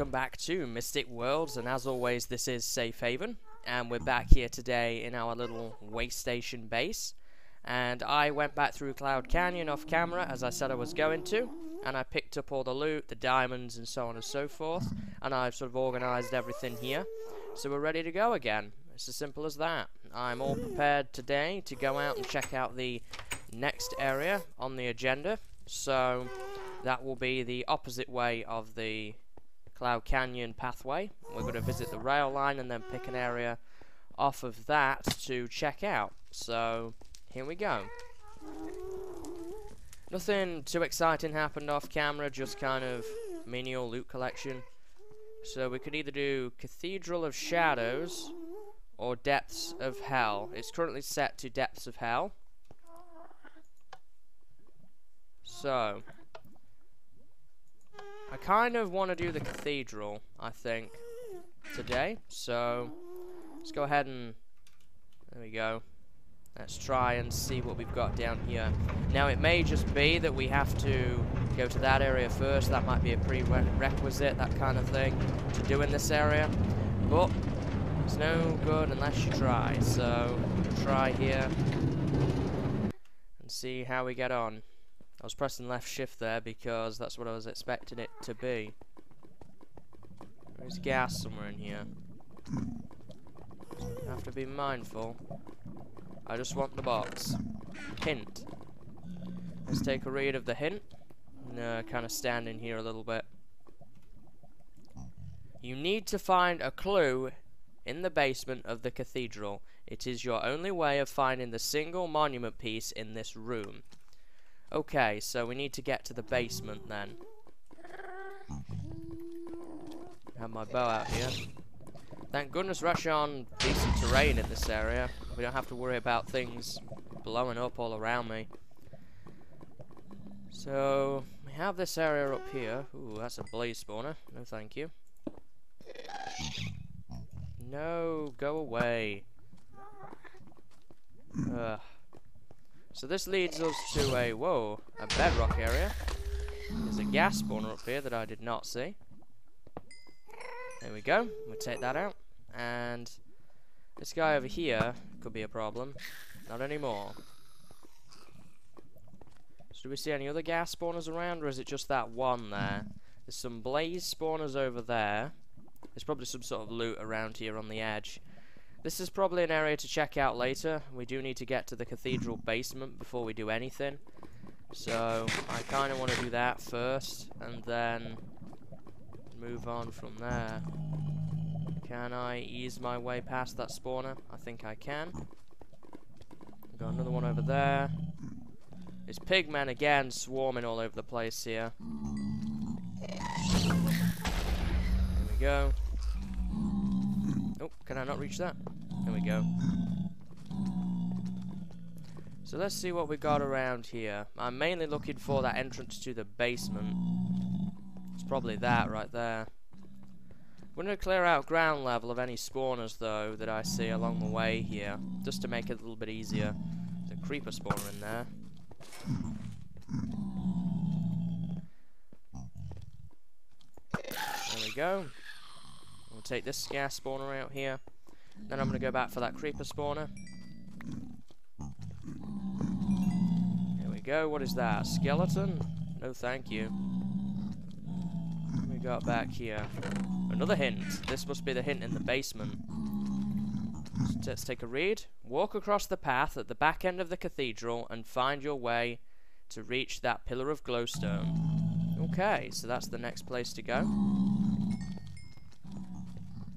welcome back to Mystic Worlds, and as always, this is Safe Haven, and we're back here today in our little waste station base. And I went back through Cloud Canyon off camera, as I said I was going to, and I picked up all the loot, the diamonds, and so on and so forth, and I've sort of organised everything here, so we're ready to go again. It's as simple as that. I'm all prepared today to go out and check out the next area on the agenda, so that will be the opposite way of the Cloud Canyon pathway. We're going to visit the rail line and then pick an area off of that to check out. So, here we go. Nothing too exciting happened off camera, just kind of menial loot collection. So we could either do Cathedral of Shadows or Depths of Hell. It's currently set to Depths of Hell. So, I kind of want to do the cathedral, I think, today. So, let's go ahead and, there we go. Let's try and see what we've got down here. Now, it may just be that we have to go to that area first. That might be a prerequisite, that kind of thing, to do in this area. But, it's no good unless you try. So, try here and see how we get on. I was pressing left shift there because that's what I was expecting it to be. There's ghast somewhere in here. I have to be mindful. I just want the box. Hint. Let's take a read of the hint. Uh, kind of stand in here a little bit. You need to find a clue in the basement of the cathedral. It is your only way of finding the single monument piece in this room. Okay, so we need to get to the basement then. Have my bow out here. Thank goodness actually on decent terrain in this area. We don't have to worry about things blowing up all around me. So, we have this area up here. Ooh, that's a blaze spawner. No thank you. No, go away. Ugh. So this leads us to a, whoa, a bedrock area. There's a ghast spawner up here that I did not see. There we go. We'll take that out. And this guy over here could be a problem. Not anymore. So do we see any other ghast spawners around, or is it just that one there? There's some blaze spawners over there. There's probably some sort of loot around here on the edge. This is probably an area to check out later. We do need to get to the cathedral basement before we do anything. So, I kind of want to do that first, and then move on from there. Can I ease my way past that spawner? I think I can. Got another one over there. It's pigmen again swarming all over the place here. There we go. Oh, can I not reach that? There we go. So let's see what we got around here. I'm mainly looking for that entrance to the basement. It's probably that right there. We're going to clear out ground level of any spawners, though, that I see along the way here, just to make it a little bit easier. There's a creeper spawner in there. There we go. We'll take this ghast spawner out here. Then I'm going to go back for that creeper spawner. Here we go. What is that? Skeleton? No thank you. we got back here? Another hint. This must be the hint in the basement. Let's take a read. Walk across the path at the back end of the cathedral and find your way to reach that pillar of glowstone. Okay, so that's the next place to go.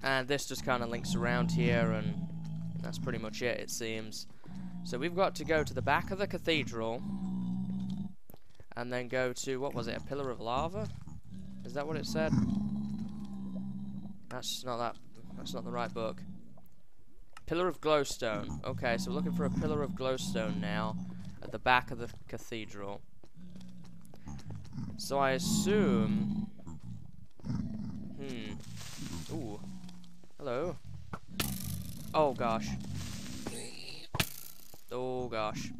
And this just kind of links around here, and that's pretty much it, it seems. So we've got to go to the back of the cathedral, and then go to, what was it, a pillar of lava? Is that what it said? That's not that, that's not the right book. Pillar of glowstone. Okay, so we're looking for a pillar of glowstone now, at the back of the cathedral. So I assume... Hmm. Ooh. Hello. Oh gosh. Oh gosh.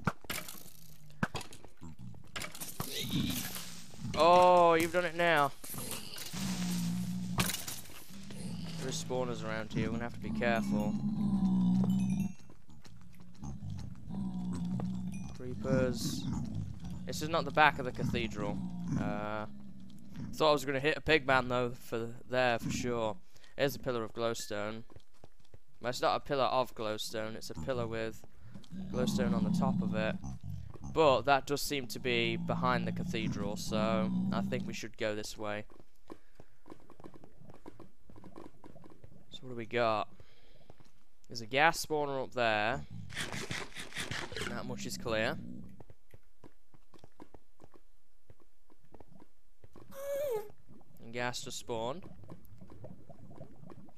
Oh, you've done it now. There's spawners around here. We're gonna have to be careful. Creepers. This is not the back of the cathedral. Uh, thought I was gonna hit a pig man though for there for sure. Here's a pillar of glowstone. Well, it's not a pillar of glowstone. It's a pillar with glowstone on the top of it. But that does seem to be behind the cathedral, so I think we should go this way. So what do we got? There's a ghast spawner up there. That much is clear. And ghast just spawned.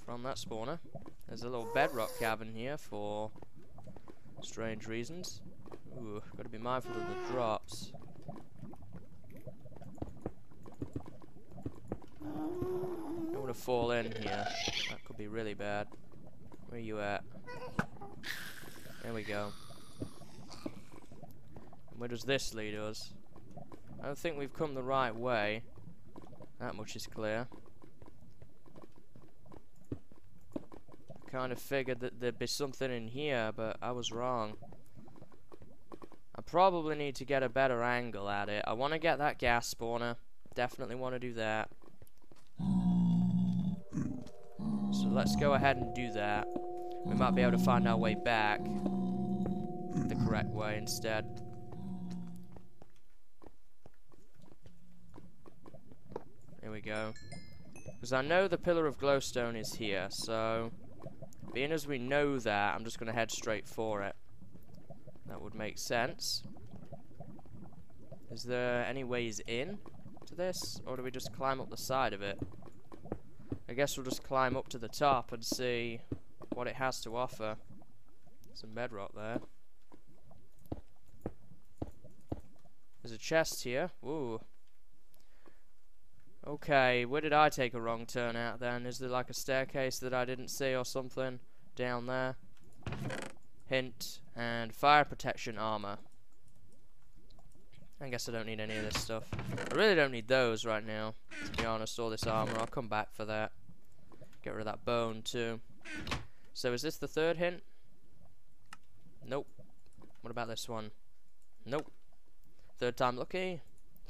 From that spawner. There's a little bedrock cavern here for strange reasons. Ooh, gotta be mindful of the drops. Don't want to fall in here. That could be really bad. Where you at? There we go. And where does this lead us? I don't think we've come the right way. That much is clear. Kind of figured that there'd be something in here, but I was wrong. I probably need to get a better angle at it. I want to get that ghast spawner. Definitely want to do that. So let's go ahead and do that. We might be able to find our way back the correct way instead. Here we go. Because I know the Pillar of Glowstone is here, so... Being as we know that, I'm just going to head straight for it. That would make sense. Is there any ways in to this? Or do we just climb up the side of it? I guess we'll just climb up to the top and see what it has to offer. Some bedrock there. There's a chest here. Ooh. Okay, where did I take a wrong turn out then? Is there like a staircase that I didn't see or something down there? Hint, and fire protection armor. I guess I don't need any of this stuff. I really don't need those right now, to be honest, all this armor. I'll come back for that. Get rid of that bone too. So is this the third hint? Nope. What about this one? Nope. Third time lucky?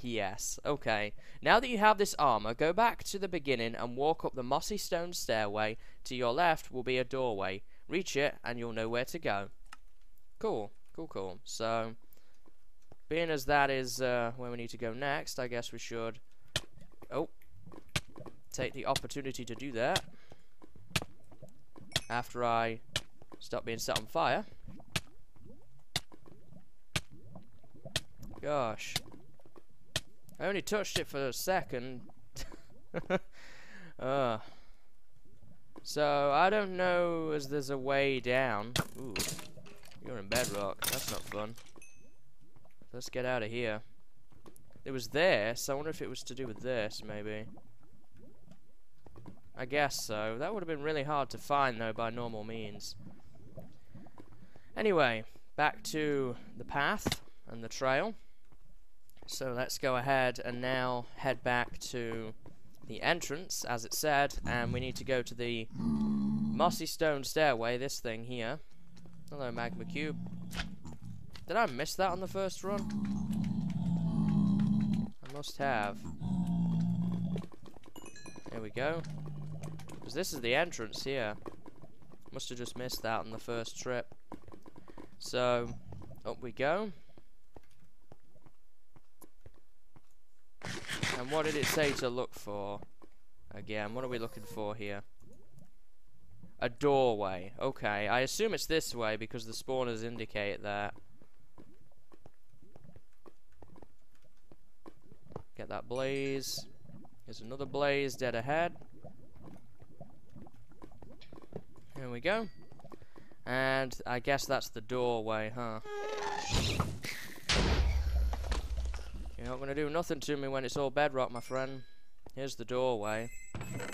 Yes. Okay. Now that you have this armor, go back to the beginning and walk up the mossy stone stairway. To your left will be a doorway. Reach it and you'll know where to go. Cool. Cool, cool. So, being as that is uh, where we need to go next, I guess we should... Oh. Take the opportunity to do that. After I stop being set on fire. Gosh. I only touched it for a second. uh. So, I don't know as there's a way down. Ooh. You're in bedrock. That's not fun. Let's get out of here. It was this. I wonder if it was to do with this, maybe. I guess so. That would have been really hard to find, though, by normal means. Anyway, back to the path and the trail. So let's go ahead and now head back to the entrance, as it said, and we need to go to the mossy stone stairway, this thing here. Hello, Magma Cube. Did I miss that on the first run? I must have. There we go. Because this is the entrance here. Must have just missed that on the first trip. So, up we go. And what did it say to look for? Again, what are we looking for here? A doorway. Okay, I assume it's this way because the spawners indicate that. Get that blaze. There's another blaze dead ahead. Here we go. And I guess that's the doorway, huh? You're not going to do nothing to me when it's all bedrock, my friend. Here's the doorway.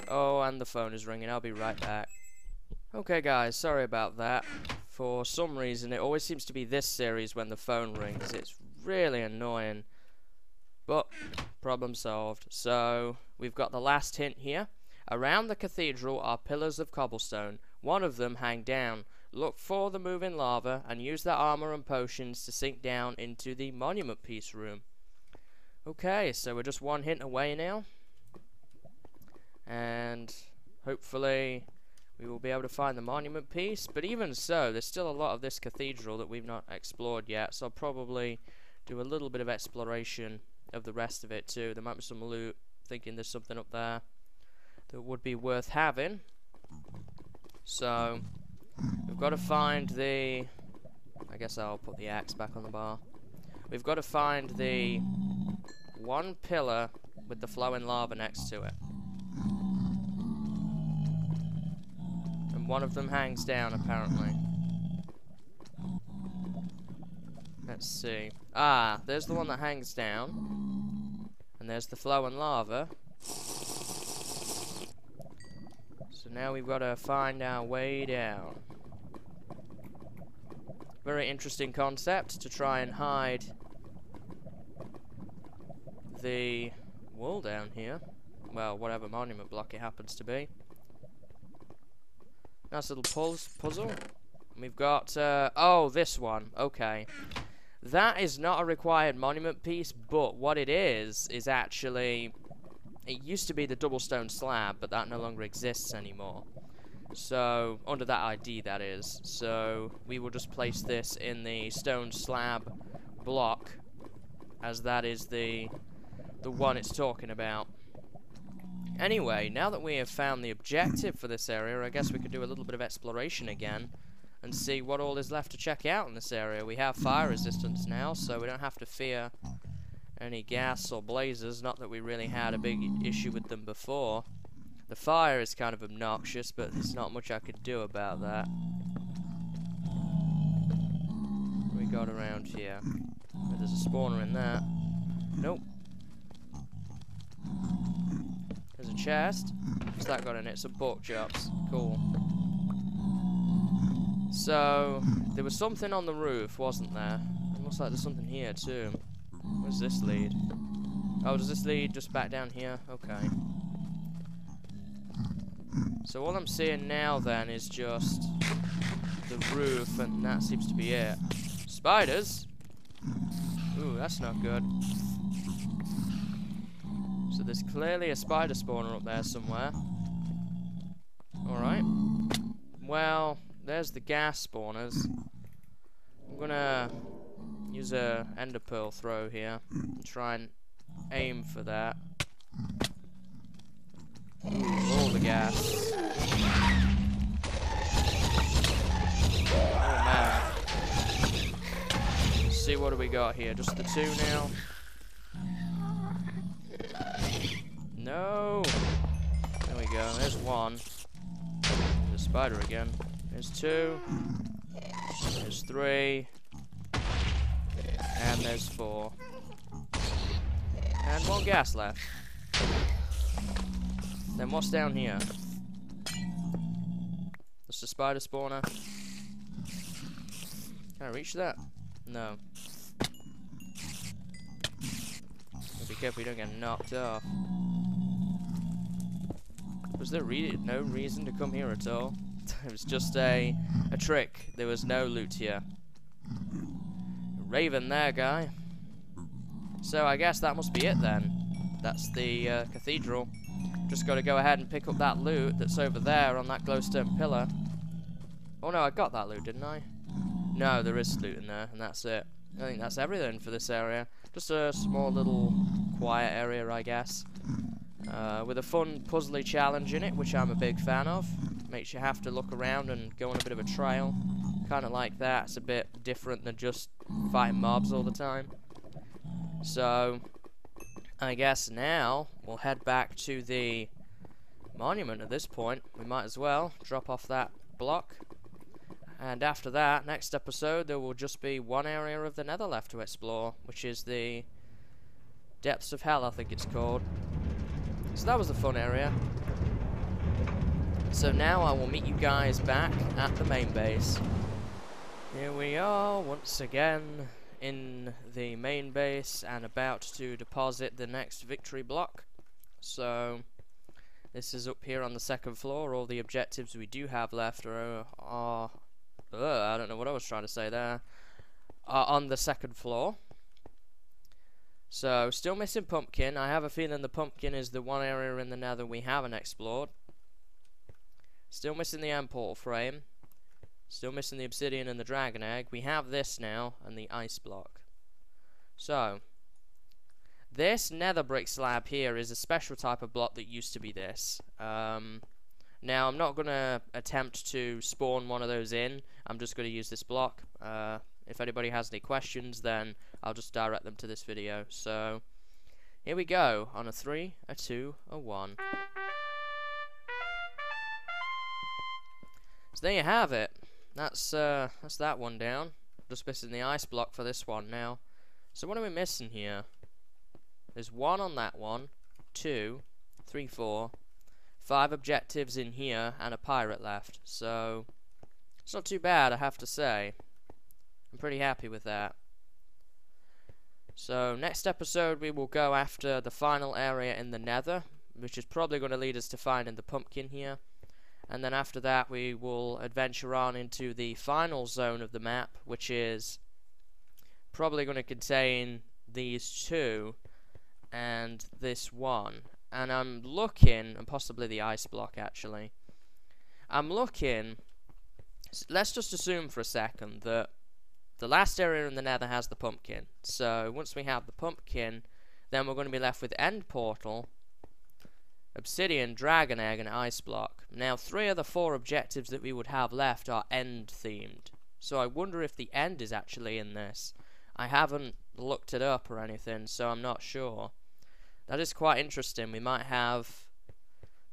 Oh, and the phone is ringing. I'll be right back. Okay, guys, sorry about that. For some reason, it always seems to be this series when the phone rings. It's really annoying. But, problem solved. So, we've got the last hint here. Around the cathedral are pillars of cobblestone. One of them hang down. Look for the moving lava and use the armor and potions to sink down into the monument piece room. Okay, so we're just one hint away now. And hopefully we will be able to find the monument piece. But even so, there's still a lot of this cathedral that we've not explored yet. So I'll probably do a little bit of exploration of the rest of it too. There might be some loot. Thinking there's something up there that would be worth having. So we've got to find the. I guess I'll put the axe back on the bar. We've got to find the one pillar with the flowing lava next to it. And one of them hangs down, apparently. Let's see. Ah, there's the one that hangs down. And there's the flowing lava. So now we've got to find our way down. Very interesting concept to try and hide the wall down here. Well, whatever monument block it happens to be. Nice little puz puzzle. We've got, uh, oh, this one. Okay. That is not a required monument piece, but what it is, is actually... It used to be the double stone slab, but that no longer exists anymore. So, under that ID, that is. So, we will just place this in the stone slab block, as that is the the one it's talking about. Anyway, now that we have found the objective for this area, I guess we could do a little bit of exploration again and see what all is left to check out in this area. We have fire resistance now, so we don't have to fear any ghast or blazes, not that we really had a big issue with them before. The fire is kind of obnoxious, but there's not much I could do about that. we got around here? There's a spawner in there. Nope. There's a chest. What's that got in it? Some pork chops. Cool. So, there was something on the roof, wasn't there? It looks like there's something here too. Where's this lead? Oh, does this lead just back down here? Okay. So all I'm seeing now then is just the roof, and that seems to be it. Spiders? Ooh, that's not good. There's clearly a spider spawner up there somewhere. Alright. Well, there's the ghast spawners. I'm gonna use a ender pearl throw here and try and aim for that. Ooh, all the ghast. Oh man. Let's see what do we got here? Just the two now. No. There we go. There's one. There's a spider again. There's two. There's three. And there's four. And one ghast left. Then what's down here? That's the spider spawner. Can I reach that? No. Be careful you don't get knocked off. There re no reason to come here at all? it was just a, a trick. There was no loot here. Raven there, guy. So I guess that must be it then. That's the uh, cathedral. Just got to go ahead and pick up that loot that's over there on that glowstone pillar. Oh no, I got that loot, didn't I? No, there is loot in there, and that's it. I think that's everything for this area. Just a small little quiet area, I guess. Uh, with a fun puzzly challenge in it, which I'm a big fan of. Makes you have to look around and go on a bit of a trail. Kind of like that. It's a bit different than just fighting mobs all the time. So, I guess now we'll head back to the monument at this point. We might as well drop off that block. And after that, next episode, there will just be one area of the nether left to explore, which is the Depths of Hell, I think it's called. So that was a fun area. So now I will meet you guys back at the main base. Here we are once again in the main base and about to deposit the next victory block. So This is up here on the second floor. All the objectives we do have left are, are uh, I don't know what I was trying to say there, are on the second floor. So, still missing pumpkin. I have a feeling the pumpkin is the one area in the nether we haven't explored. Still missing the end portal frame. Still missing the obsidian and the dragon egg. We have this now, and the ice block. So, this nether brick slab here is a special type of block that used to be this. Um, now, I'm not going to attempt to spawn one of those in. I'm just going to use this block. Uh, if anybody has any questions, then I'll just direct them to this video. So, here we go. On a 3, a 2, a 1. So there you have it. That's, uh, that's that one down. Just missing the ice block for this one now. So what are we missing here? There's one on that one, two, three, four, five objectives in here, and a pirate left. So, it's not too bad, I have to say. I'm pretty happy with that. So, next episode we will go after the final area in the nether, which is probably going to lead us to finding the pumpkin here. And then after that we will adventure on into the final zone of the map, which is probably going to contain these two and this one. And I'm looking, and possibly the ice block actually. I'm looking, let's just assume for a second that the last area in the nether has the pumpkin. So once we have the pumpkin, then we're going to be left with end portal, obsidian, dragon egg, and ice block. Now three of the four objectives that we would have left are end themed. So I wonder if the end is actually in this. I haven't looked it up or anything, so I'm not sure. That is quite interesting. We might have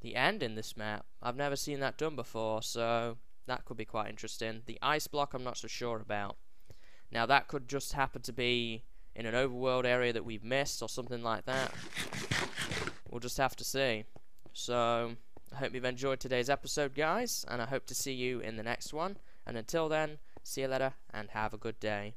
the end in this map. I've never seen that done before, so that could be quite interesting. The ice block I'm not so sure about. Now that could just happen to be in an overworld area that we've missed or something like that. We'll just have to see. So, I hope you've enjoyed today's episode, guys, and I hope to see you in the next one. And until then, see you later and have a good day.